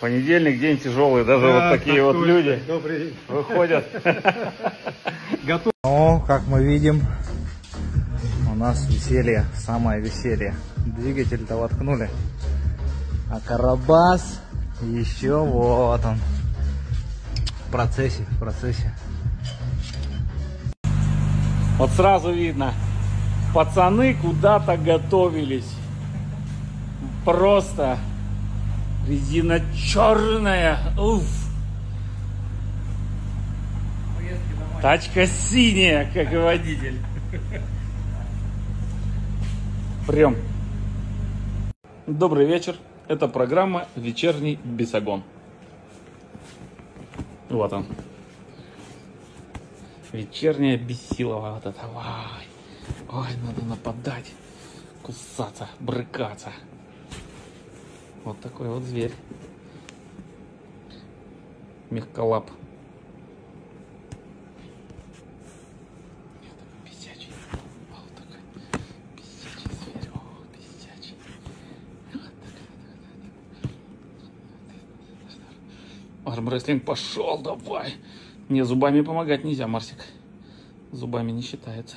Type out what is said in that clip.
Понедельник день тяжелый, даже Да, вот такие так вот точно. люди Добрый день. выходят. Готов. Ну, как мы видим, у нас веселье, самое веселье. Двигатель-то воткнули. А Карабас еще вот он. В процессе, в процессе. Вот сразу видно, пацаны куда-то готовились. Просто резина черная. Уф. Тачка синяя, как и водитель. Прям. Добрый вечер. Это программа «Вечерний бесогон». Вот он. Вечерняя бесилова вот это. Ой, надо нападать, кусаться, брыкаться. Вот такой вот зверь. Мягколап. Армрестлинг пошел, давай. Не, зубами помогать нельзя, Марсик. Зубами не считается.